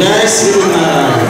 Jai é assim, Sri